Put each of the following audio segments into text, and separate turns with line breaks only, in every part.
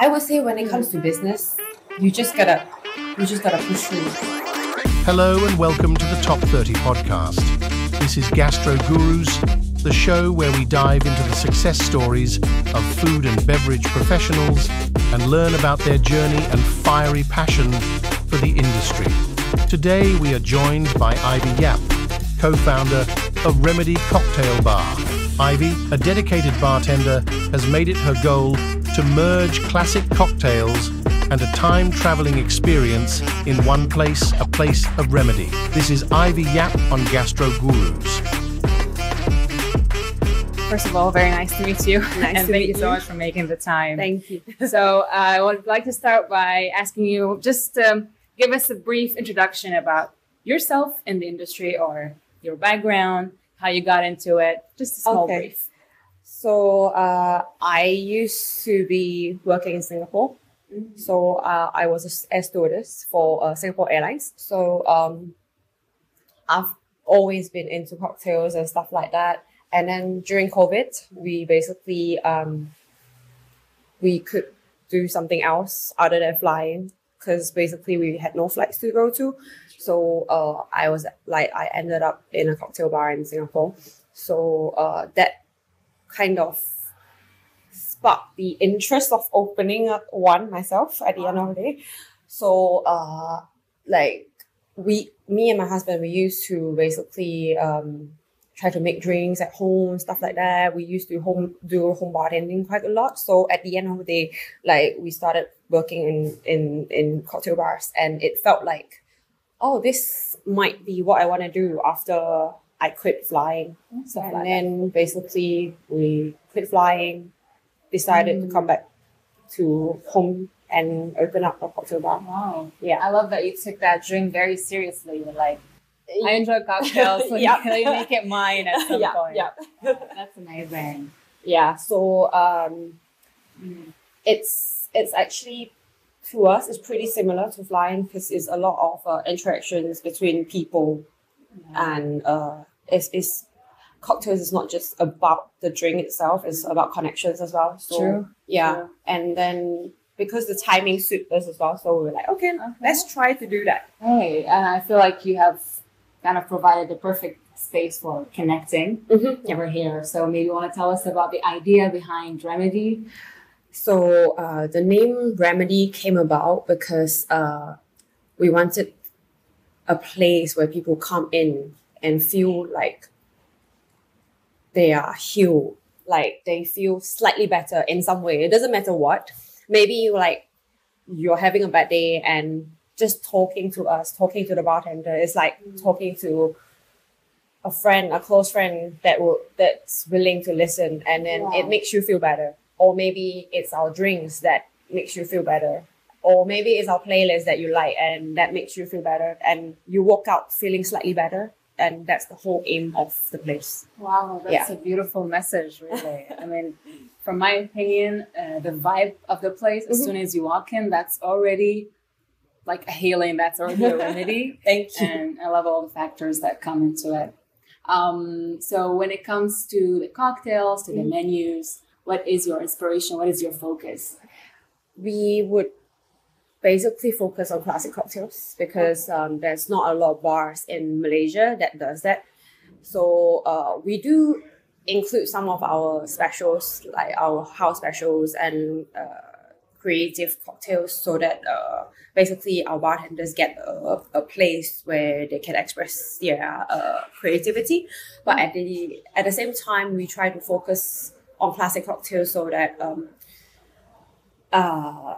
I would say when it comes to mm-hmm. business, you just gotta you just gotta push through.
Hello and welcome to the Top 30 podcast. This is Gastro Gurus, the show where we dive into the success stories of food and beverage professionals and learn about their journey and fiery passion for the industry. Today we are joined by Ivy Yap, co-founder of Remedy Cocktail Bar. Ivy, a dedicated bartender, has made it her goal to merge classic cocktails and a time traveling experience in one place, a place of remedy. This is Ivy Yap on Gastro Gurus.
First of all, very nice to meet you.
Nice
and
to
thank
meet
you so
you.
much for making the time.
Thank you.
so, uh, I would like to start by asking you just um, give us a brief introduction about yourself in the industry or your background, how you got into it. Just a small
Okay.
brief.
So uh, I used to be working in Singapore. So uh, I was a air stewardess for uh, Singapore Airlines. So um, I've always been into cocktails and stuff like that. And then during COVID, we basically um, we could do something else other than flying because basically we had no flights to go to. So uh, I was like I ended up in a cocktail bar in Singapore. So uh, that kind of sparked the interest of opening one myself at the end of the day. So uh like we me and my husband we used to basically um try to make drinks at home, stuff like that. We used to home do home bartending quite a lot. So at the end of the day, like we started working in in in cocktail bars and it felt like, oh, this might be what I want to do after I quit flying
Stuff
and
like that.
then basically we quit flying, decided to come back to home and open up a cocktail bar.
Wow.
Yeah.
I love that you took that dream very seriously. You're like, I enjoy cocktails, so
Yeah.
you make it mine at some
yeah,
point.
yeah,
That's amazing.
yeah. So um,
Mm.
it's it's actually to us it's pretty similar to flying because it's a lot of uh, interactions between people and uh, it's, it's cocktails is not just about the drink itself; it's about connections as well. So
True.
yeah,
True.
and then because the timing suit us as well, so we were like, okay,
Okay.
let's try to do that.
Hey, and I feel like you have kind of provided the perfect space for connecting
Mm-hmm.
over here. So maybe you want to tell us about the idea behind Remedy.
So uh, the name Remedy came about because uh, we wanted a place where people come in and feel like they are healed, like they feel slightly better in some way. It doesn't matter what. Maybe you like you're having a bad day and just talking to us, talking to the bartender is like mm. talking to a friend, a close friend that will that's willing to listen and then
Wow.
it makes you feel better. Or maybe it's our drinks that makes you feel better. Or maybe it's our playlist that you like and that makes you feel better and you walk out feeling slightly better and that's the whole aim of the place.
Wow, that's
Yeah.
a beautiful message, really. I mean, from my opinion, uh, the vibe of the place, as
Mhm.
soon as you walk in, that's already like a healing, that's already a remedy.
Thank you.
and I love all the factors that come into it. Um, so when it comes to the cocktails, to the
Mhm.
menus, what is your inspiration? What is your focus?
we would basically focus on classic cocktails because um, there's not a lot of bars in Malaysia that does that. So uh, we do include some of our specials, like our house specials and uh, creative cocktails, so that uh, basically our bartenders get a, a place where they can express their uh, creativity. But at the at the same time, we try to focus on classic cocktails so that um, uh,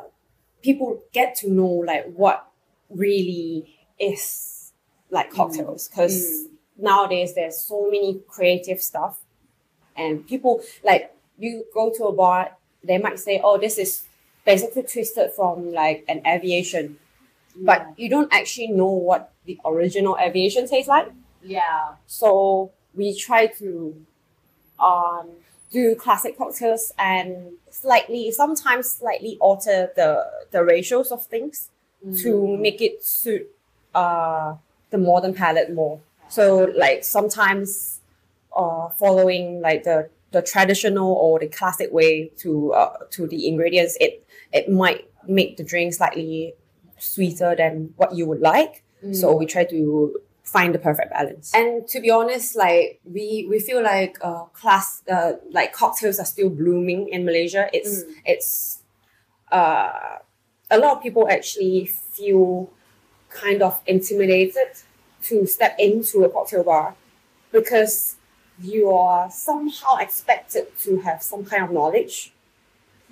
people get to know like what really is like cocktails. Because nowadays there's so many creative stuff and people like you go to a bar they might say oh this is basically twisted from like an aviation. But you don't actually know what the original aviation tastes like.
Yeah,
so we try to um, do classic cocktails and slightly, sometimes slightly alter the the ratios of things to make it suit uh, the modern palate more. So like sometimes uh, following like the the traditional or the classic way to uh, to the ingredients, it it might make the drink slightly sweeter than what you would like. So we try to find the perfect balance. And to be honest, like we we feel like uh class uh like cocktails are still blooming in Malaysia. It's
Mm.
it's uh a lot of people actually feel kind of intimidated to step into a cocktail bar because you are somehow expected to have some kind of knowledge.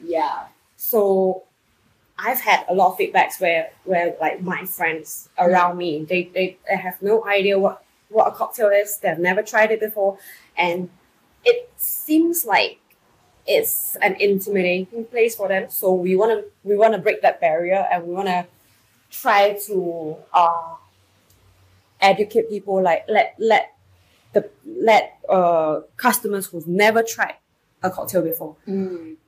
Yeah.
So I've had a lot of feedbacks where where like my friends around me they, they, they have no idea what what a cocktail is. They've never tried it before, and it seems like it's an intimidating place for them. So we wanna we wanna break that barrier and we wanna try to uh educate people like let let the let uh customers who've never tried a cocktail before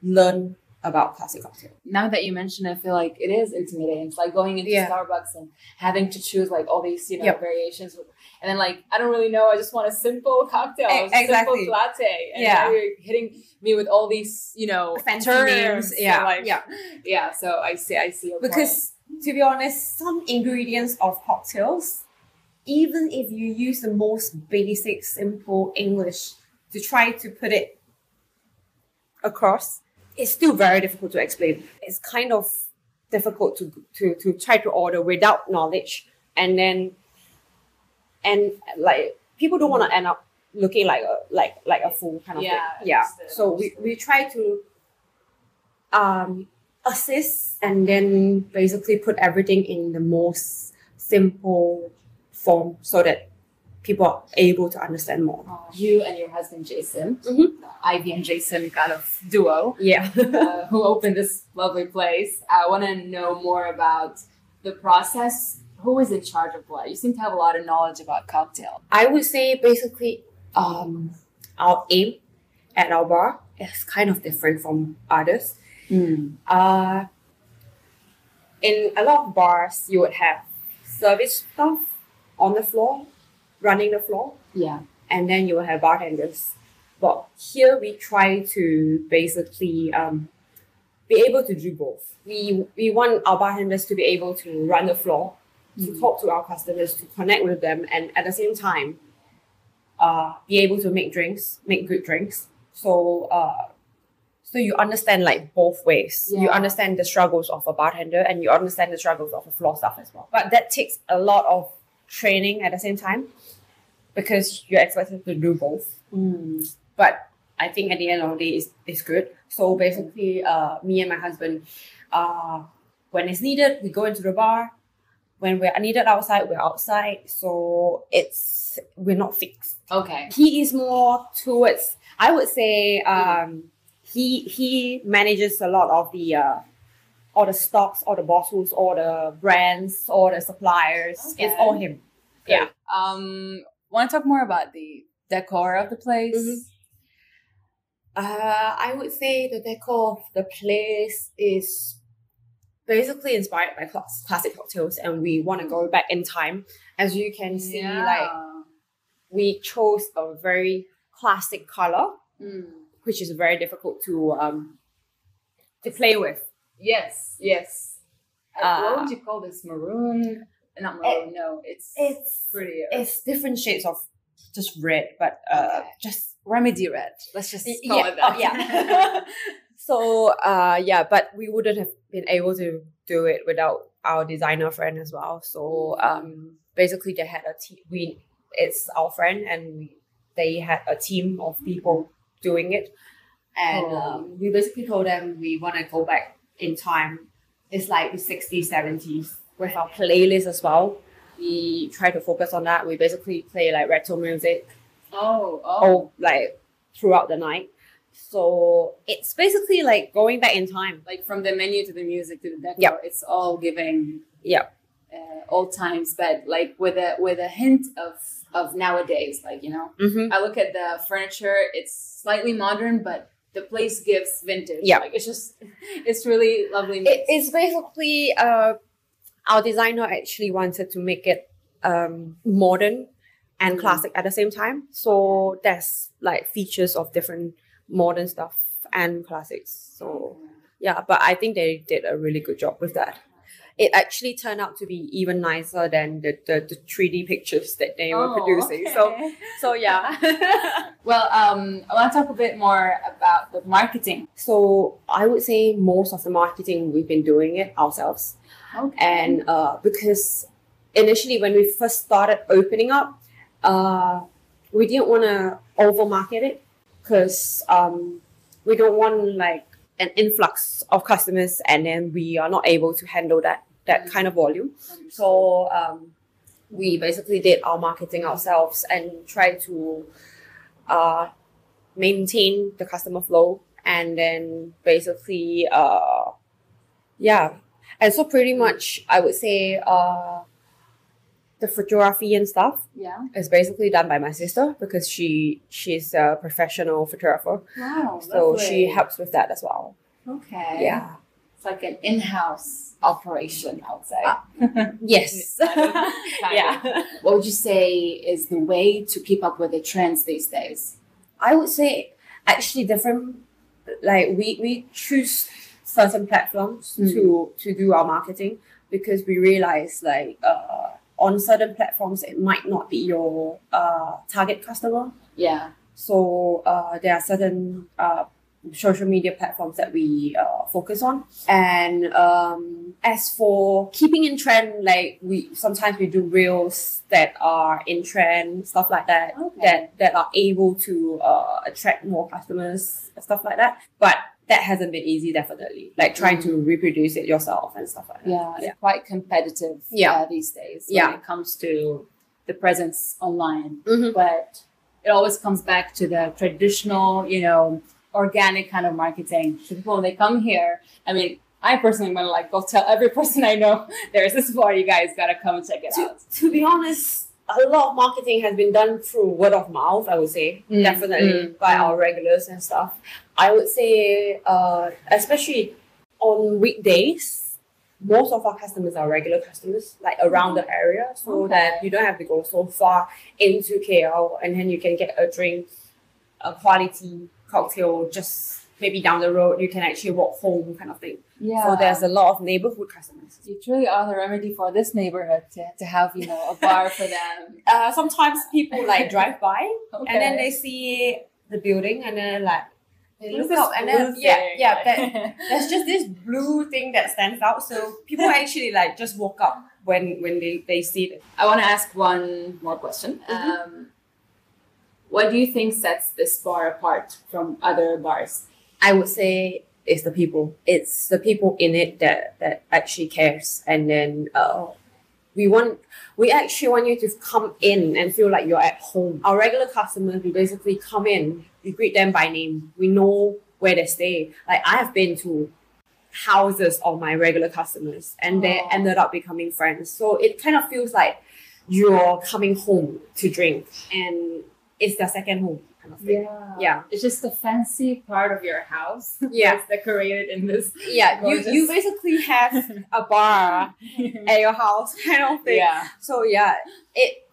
learn about classic cocktail.
Now that you mention it, I feel like it is intimidating. It's like going into
Yeah.
Starbucks and having to choose like all these, you know,
Yep.
variations. And then like, I don't really know. I just want a simple cocktail, a simple
exactly.
latte. And
Yeah.
now you're hitting me with all these, you know,
Fancy
terms.
Yeah,
like,
yeah.
yeah. So I see, I see your point.
Because to be honest, some ingredients of cocktails, even if you use the most basic, simple English to try to put it across, it's still very difficult to explain. It's kind of difficult to to to try to order without knowledge, and then and like people don't want to end up looking like a like like a fool kind of
Yeah,
thing. Yeah. So we we try to um assist and then basically put everything in the most simple form so that people are able to understand more.
Uh, you and your husband Jason,
Mhm.
Ivy and Jason kind of duo,
Yeah.
uh, who opened this lovely place. I want to know more about the process. Who is in charge of what? You seem to have a lot of knowledge about cocktail.
I would say basically um our aim at our bar is kind of different from others. Uh in a lot of bars you would have service staff on the floor, running the floor.
Yeah.
and then you will have bartenders. But here we try to basically um, be able to do both. We we want our bartenders to be able to run the floor, to talk to our customers, to connect with them, and at the same time, uh, be able to make drinks, make good drinks. So uh, so you understand like both ways. You understand the struggles of a bartender, and you understand the struggles of a floor staff as well. But that takes a lot of training at the same time because you're expected to do both. But I think at the end of the day, it's, it's good. So basically, uh, me and my husband, uh, when it's needed, we go into the bar. When we're needed outside, we're outside. So it's we're not fixed.
Okay.
He is more towards. I would say um, he he manages a lot of the uh, all the stocks, all the bottles, all the brands, all the suppliers. It's all him. Yeah.
Um, want to talk more about the decor of the place?
Mhm. Uh, I would say the decor of the place is basically inspired by class- classic cocktails, and we want to go back in time. As you can see, like we chose a very classic color,
Mm.
which is very difficult to um to play with.
Yes. Yes. Uh, what would you call this? Maroon? Not maroon. no, it's
It's
prettier.
it's different shades of just red, but uh,
Okay.
just
remedy red. Let's just call
yeah,
it that.
oh, yeah. So uh yeah, but we wouldn't have been able to do it without our designer friend as well. So um basically they had a team we it's our friend and we, they had a team of people doing it. And
Oh.
um, we basically told them we want to go back in time. It's like the 60s, 70s with our playlist as well. We try to focus on that. We basically play like retro music
oh, oh.
all like throughout the night. So it's basically like going back in time.
Like from the menu to the music to the decor,
Yep.
it's all giving
Yeah.
uh, old times, but like with a with a hint of of nowadays. Like you know,
Mm-hmm.
I look at the furniture; it's slightly modern, but the place gives vintage.
Yeah.
like it's just it's really lovely.
It, it's basically uh, our designer actually wanted to make it um, modern and
Mm.
classic at the same time. So there's like features of different modern stuff and classics. So yeah, but I think they did a really good job with that. It actually turned out to be even nicer than the, the, the 3D pictures that they were
Oh,
producing. So so yeah.
well, um, I want to talk a bit more about the marketing.
so I would say most of the marketing we've been doing it ourselves.
Okay.
and uh, because initially when we first started opening up uh, we didn't want to over market it because um, we don't want like an influx of customers and then we are not able to handle that that kind of volume so um, we basically did our marketing ourselves and tried to uh, maintain the customer flow and then basically uh, yeah and so pretty much I would say uh, the photography and stuff
yeah.
is basically done by my sister because she she's a professional photographer.
Wow.
So she helps with that as well.
Okay.
Yeah.
It's like an in-house operation, I would say.
Ah. Yes.
yeah. What would you say is the way to keep up with the trends these days?
I would say actually different like we, we choose certain platforms
Mm.
to to do our marketing because we realize like uh, on certain platforms it might not be your uh, target customer
Yeah.
So uh, there are certain uh, social media platforms that we uh, focus on. And um, as for keeping in trend, like we sometimes we do reels that are in trend, stuff like that,
Okay.
that that are able to uh, attract more customers, stuff like that. But that hasn't been easy, definitely. Like trying to reproduce it yourself and stuff like that.
Yeah. It's quite competitive
Yeah.
uh, these days when
Yeah.
it comes to the presence online.
Mhm.
But it always comes back to the traditional, you know, organic kind of marketing. So people, when they come here, I mean, I personally want to like go tell every person I know there's this bar, you guys gotta come and check it
to,
out.
to be honest, a lot of marketing has been done through word of mouth, I would say.
Mm,
Definitely
mm,
by
mm.
our regulars and stuff. I would say, uh, especially on weekdays, most of our customers are regular customers, like around the area, so
Okay.
that you don't have to go so far into KL and then you can get a drink, a quality cocktail just maybe down the road. You can actually walk home, kind of thing.
Yeah.
So there's a lot of neighborhood customers.
you truly are the remedy for this neighborhood to, to have, you know, a bar for them.
uh, sometimes people like drive by
Okay.
and then they see the building and then like they
What's
look up and then yeah
thing?
yeah that, there's just this blue thing that stands out so people actually like just walk up when when they, they see it
I want to ask one more question.
Mhm.
Um, what do you think sets this bar apart from other bars?
I would say it's the people it's the people in it that that actually cares and then uh we want we actually want you to come in and feel like you're at home. Our regular customers, we basically come in, we greet them by name. We know where they stay. Like I have been to houses of my regular customers and they
Oh.
ended up becoming friends. So it kind of feels like you're coming home to drink and it's their second home kind of thing. Yeah.
It's just a fancy part of your house.
Yeah.
It's decorated in this.
Yeah, you, you basically have a bar at your house kind of thing.
yeah.
So yeah, it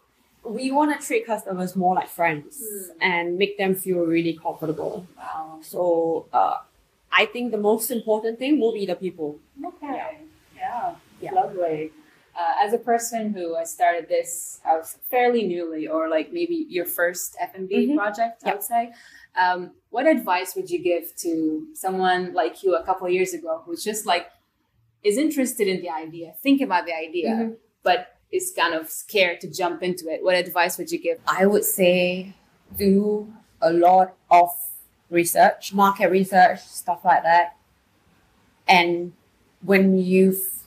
we want to treat customers more like friends
Mm.
and make them feel really comfortable.
Wow.
So uh, I think the most important thing will be the people.
Okay. Yeah.
Yeah.
Lovely. Uh, as a person who has started this uh, fairly newly, or like maybe your first F&B
Mhm.
project, I
Yep.
would say, um, what advice would you give to someone like you a couple years ago who's just like is interested in the idea, think about the idea,
Mhm.
but is kind of scared to jump into it? What advice would you give?
I would say do a lot of research, market research, stuff like that. And when you f-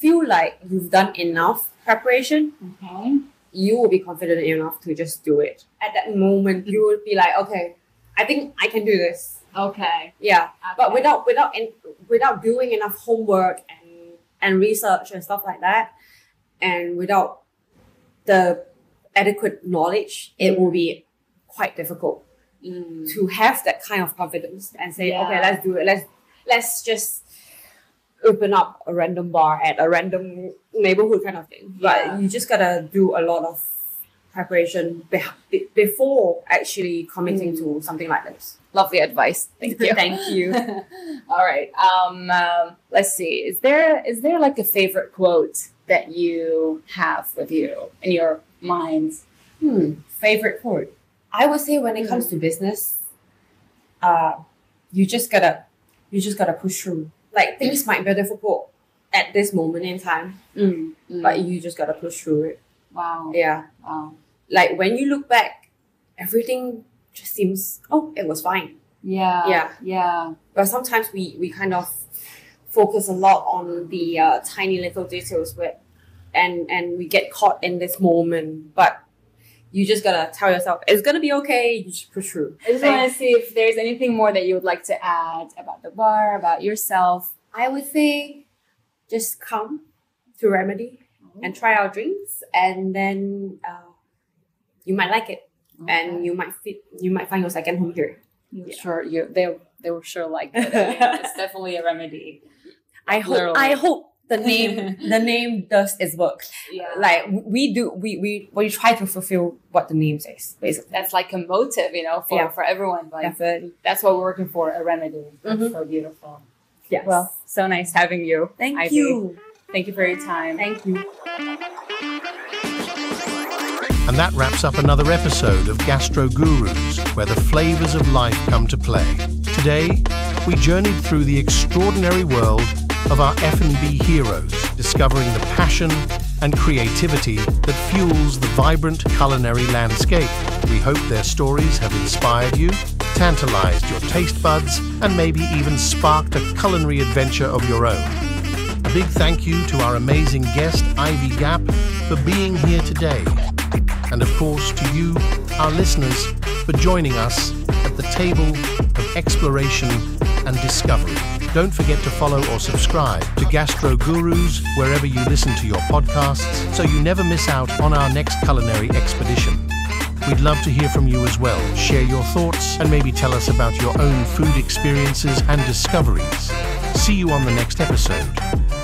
feel like you've done enough preparation,
Okay.
you will be confident enough to just do it. At that moment, you will be like, okay, I think I can do this.
Okay.
Yeah, but without without en- without doing enough homework and and research and stuff like that, and without the adequate knowledge, it will be quite difficult
Mm.
to have that kind of confidence and say,
Yeah.
okay, let's do it. Let's let's just open up a random bar at a random neighborhood kind of thing.
Yeah.
But you just gotta do a lot of preparation be- be- before actually committing to something like this.
Lovely advice. Thank you.
Thank you.
All right. Um, um, let's see. Is there is there like a favorite quote that you have with you in your mind?
Hmm, favorite quote. I would say when it comes to business, uh, you just gotta you just gotta push through. Like things might be difficult at this moment in time,
Mm,
but you just gotta push through it.
wow.
Yeah.
Wow.
Like when you look back, everything just seems oh, it was fine.
Yeah.
Yeah.
Yeah.
But sometimes we we kind of focus a lot on the uh, tiny little details where and and we get caught in this moment. But you just gotta tell yourself it's gonna be okay. You just push through.
I just want to see if there's anything more that you would like to add about the bar, about yourself.
I would say just come to Remedy and try our drinks, and then uh, you might like it, and you might fit. You might find your second home here. Yeah.
sure you they they were sure like it. It's definitely a remedy.
I hope.
Literally.
I hope the name the name does its work.
Yeah.
Like we do, we we we try to fulfill what the name says. Basically,
that's like a motive, you know, for,
Yeah.
for everyone. Like
definitely.
that's what we're working for, a remedy. That's
Mhm.
so beautiful.
Yes.
Well, so nice having you.
thank
Ivy.
you.
Thank you for your time.
Thank you.
And that wraps up another episode of Gastro Gurus, where the flavors of life come to play. Today, we journeyed through the extraordinary world of our F&B heroes, discovering the passion and creativity that fuels the vibrant culinary landscape. We hope their stories have inspired you, tantalized your taste buds, and maybe even sparked a culinary adventure of your own. A big thank you to our amazing guest, Ivy Yap, for being here today. And of course, to you, our listeners, for joining us at the table of exploration and discovery. Don't forget to follow or subscribe to Gastro Gurus wherever you listen to your podcasts so you never miss out on our next culinary expedition. We'd love to hear from you as well. Share your thoughts and maybe tell us about your own food experiences and discoveries. See you on the next episode.